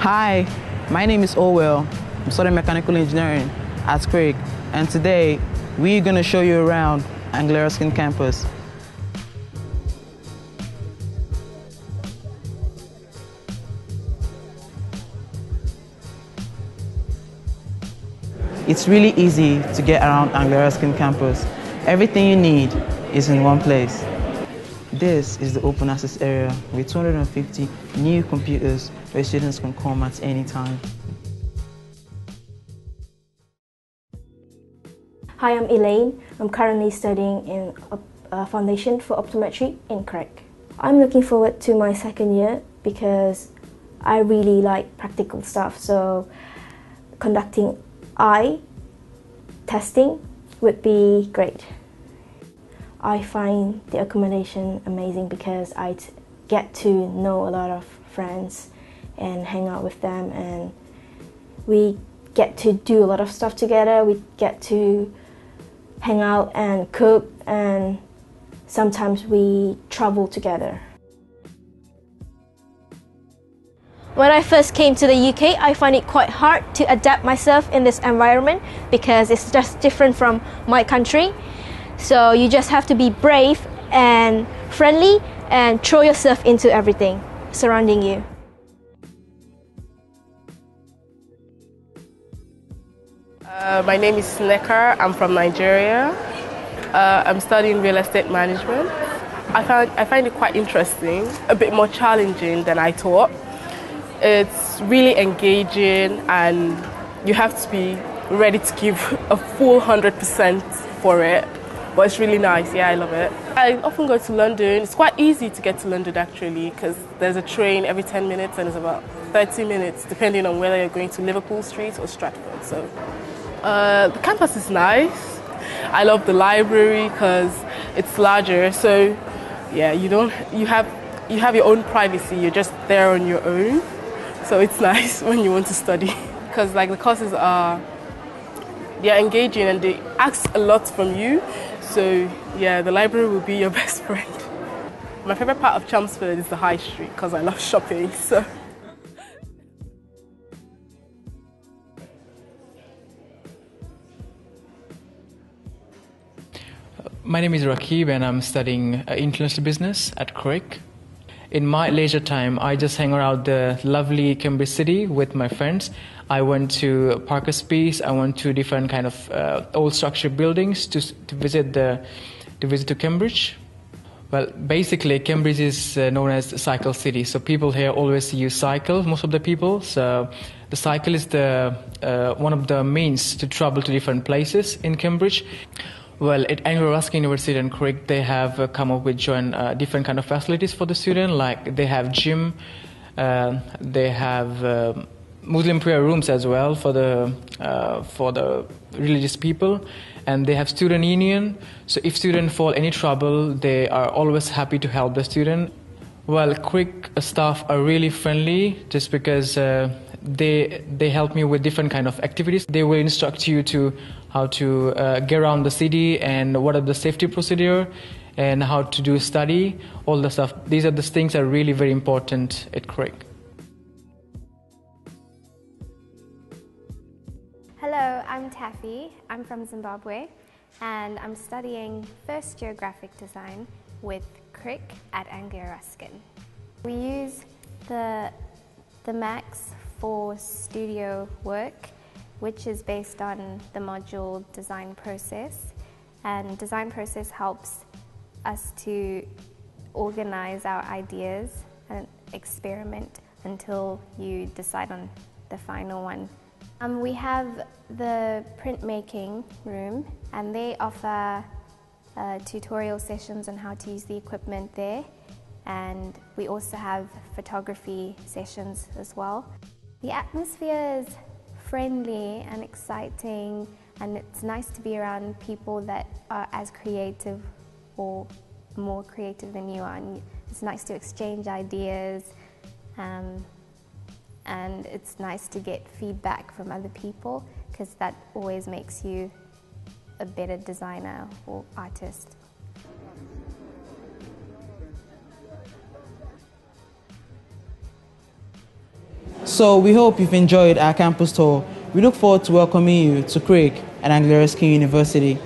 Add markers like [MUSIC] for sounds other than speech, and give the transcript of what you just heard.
Hi, my name is Orwell. I'm studying mechanical engineering at CRIC, and today we're going to show you around Anglia Ruskin campus. It's really easy to get around Anglia Ruskin campus. Everything you need is in one place. This is the open access area with 250 new computers where students can come at any time. Hi, I'm Elaine. I'm currently studying in a Foundation for Optometry in CRIC. I'm looking forward to my second year because I really like practical stuff. So conducting eye testing would be great. I find the accommodation amazing because I get to know a lot of friends and hang out with them and we get to do a lot of stuff together. We get to hang out and cook and sometimes we travel together. When I first came to the UK, I find it quite hard to adapt myself in this environment because it's just different from my country. So you just have to be brave and friendly and throw yourself into everything surrounding you. Uh, my name is Sneka. I'm from Nigeria. Uh, I'm studying real estate management. I find, I find it quite interesting, a bit more challenging than I thought. It's really engaging and you have to be ready to give [LAUGHS] a full 100% for it. But it's really nice, yeah, I love it. I often go to London. It's quite easy to get to London actually because there's a train every 10 minutes and it's about 30 minutes depending on whether you're going to Liverpool Street or Stratford. So uh, the campus is nice. I love the library because it's larger. So yeah, you don't you have you have your own privacy. You're just there on your own. So it's [LAUGHS] nice when you want to study because like the courses are they're engaging and they ask a lot from you. So yeah, the library will be your [LAUGHS] best friend. My favorite part of Chelmsford is the high street because I love shopping. [LAUGHS] So. My name is Rakib and I'm studying uh, international business at CRIC. In my leisure time, I just hang around the lovely Cambridge city with my friends. I went to Parker's Piece. I went to different kind of uh, old structure buildings to, to visit the to visit to Cambridge. Well, basically, Cambridge is uh, known as cycle city. So people here always use cycle. Most of the people. So the cycle is the uh, one of the means to travel to different places in Cambridge. Well, at Anglia Ruskin University in CRIC, they have uh, come up with join, uh, different kind of facilities for the student. Like they have gym, uh, they have uh, Muslim prayer rooms as well for the uh, for the religious people, and they have student union. So if student fall any trouble, they are always happy to help the student. Well, CRIC staff are really friendly, just because uh, they they help me with different kind of activities. They will instruct you to how to uh, get around the city and what are the safety procedure and how to do study, all the stuff. These are the things that are really very important at CRIC. Hello, I'm Taffy. I'm from Zimbabwe and I'm studying first geographic design with CRIC at Anglia Ruskin. We use the, the Macs for studio work which is based on the module design process. And design process helps us to organize our ideas and experiment until you decide on the final one. Um, we have the printmaking room and they offer uh, tutorial sessions on how to use the equipment there and we also have photography sessions as well. The atmosphere is friendly and exciting and it's nice to be around people that are as creative or more creative than you are. And it's nice to exchange ideas um, and it's nice to get feedback from other people because that always makes you a better designer or artist. So we hope you've enjoyed our campus tour. We look forward to welcoming you to CRIC at Anglia University